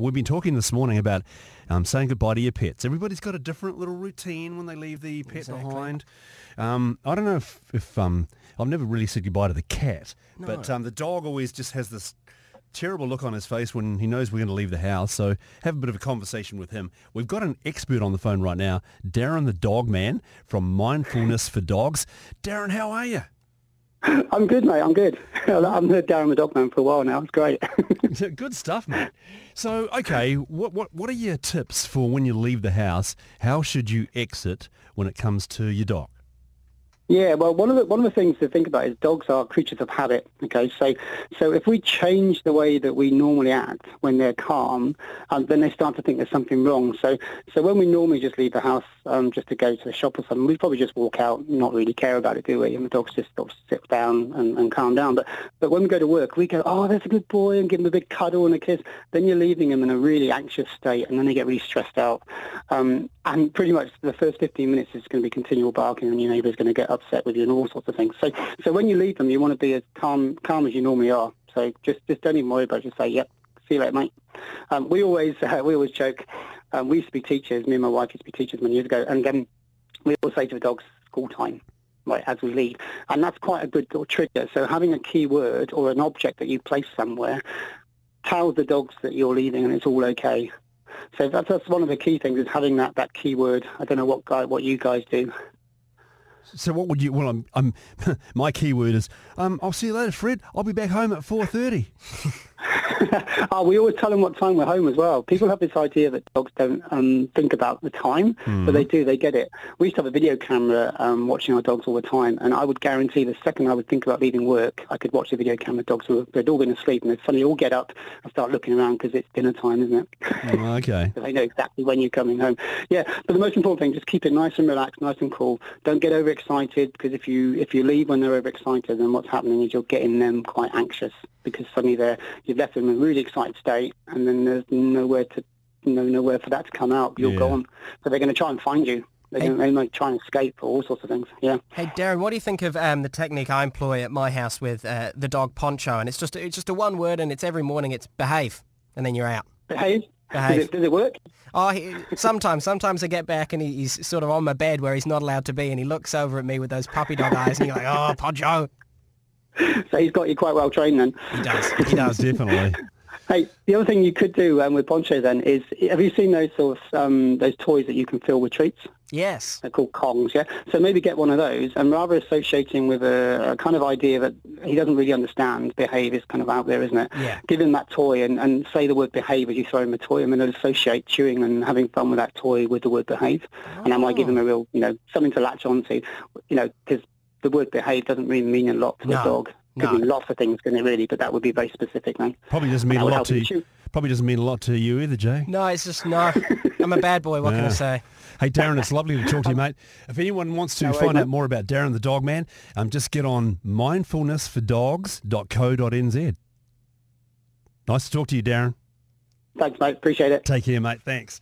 We've been talking this morning about um, saying goodbye to your pets. Everybody's got a different little routine when they leave the pet Exactly. behind. Um, I don't know if, if um, I've never really said goodbye to the cat, but um, the dog always just has this terrible look on his face when he knows we're going to leave the house. So have a bit of a conversation with him. We've got an expert on the phone right now, Darren the Dog Man from Mindfulness for Dogs. Darren, how are you? I'm good, mate. I'm good. I've heard Darren the Dogman for a while now. It's great. Good stuff, mate. So, okay, what, what what are your tips for when you leave the house? How should you exit when it comes to your dog? Yeah, well, one of the one of the things to think about is dogs are creatures of habit. Okay, so so if we change the way that we normally act when they're calm, um, then they start to think there's something wrong. So so when we normally just leave the house um, just to go to the shop or something, we probably just walk out, not really care about it, do we? And the dogs just sort of sit down and, and calm down. But but when we go to work, we go, oh, that's a good boy, and give him a big cuddle and a kiss. Then you're leaving them in a really anxious state, and then they get really stressed out. Um, and pretty much the first 15 minutes is going to be continual barking, and your neighbour's going to get upset with you and all sorts of things. So so when you leave them, you want to be as calm calm as you normally are. So just just don't even worry about it. Just say, yep, see you later, mate. Um, we always uh, we always joke. Um, we used to be teachers. Me and my wife used to be teachers many years ago, and um, we always say to the dogs, school time. Right, as we leave. And that's quite a good trigger. So having a key word or an object that you place somewhere tells the dogs that you're leaving and it's all okay. So that's, that's one of the key things is having that, that key word. I don't know what guy, what you guys do. So, what would you? Well, I'm, I'm my keyword is um, I'll see you later, Fred. I'll be back home at four thirty. oh, we always tell them what time we're home as well. People have this idea that dogs don't um, think about the time, but they do. They get it. We used to have a video camera um, watching our dogs all the time, and I would guarantee the second I would think about leaving work, I could watch the video camera. Dogs were they'd all been asleep, and they'd suddenly all get up and start looking around because it's dinner time, isn't it? Oh, okay. So they know exactly when you're coming home. Yeah, but the most important thing, just keep it nice and relaxed, nice and cool. Don't get overexcited because if you if you leave when they're overexcited, then what's happening is you're getting them quite anxious because suddenly they're you've left them in a really excited state, and then there's nowhere to no nowhere for that to come out. You're Yeah. gone, so they're going to try and find you. They're Hey. they might try and escape or all sorts of things. Yeah. Hey Darren, what do you think of um, the technique I employ at my house with uh, the dog Poncho? And it's just it's just a one word, and it's every morning. It's behave, and then you're out. Behave. Behave. Does it, does it work? Oh, he, sometimes, sometimes I get back and he, he's sort of on my bed where he's not allowed to be, and he looks over at me with those puppy dog eyes, and you're like, oh, Poncho. So he's got you quite well trained then. He does. He does. Definitely. Hey, the other thing you could do um, with Poncho then is, have you seen those sort of um, those toys that you can fill with treats? Yes. They're called Kongs, yeah. So maybe get one of those, and rather associating with a, a kind of idea that he doesn't really understand, behave is kind of out there, isn't it? Yeah. Give him that toy and, and say the word behave as you throw him a toy, and then associate chewing and having fun with that toy with the word behave, and that might give him a real, you know, something to latch onto, you know, because the word behave doesn't really mean a lot to No. a dog. Could No. mean lots of things, can it really? But that would be very specific, man. Probably doesn't mean a lot to you. chew. Probably doesn't mean a lot to you either, Jay. No, it's just no. I'm a bad boy. What can I say? Hey, Darren, it's lovely to talk to you, mate. If anyone wants to No find mate. out more about Darren the Dog Man, um, just get on mindfulnessfordogs.co.nz. Nice to talk to you, Darren. Thanks, mate. Appreciate it. Take care, mate. Thanks.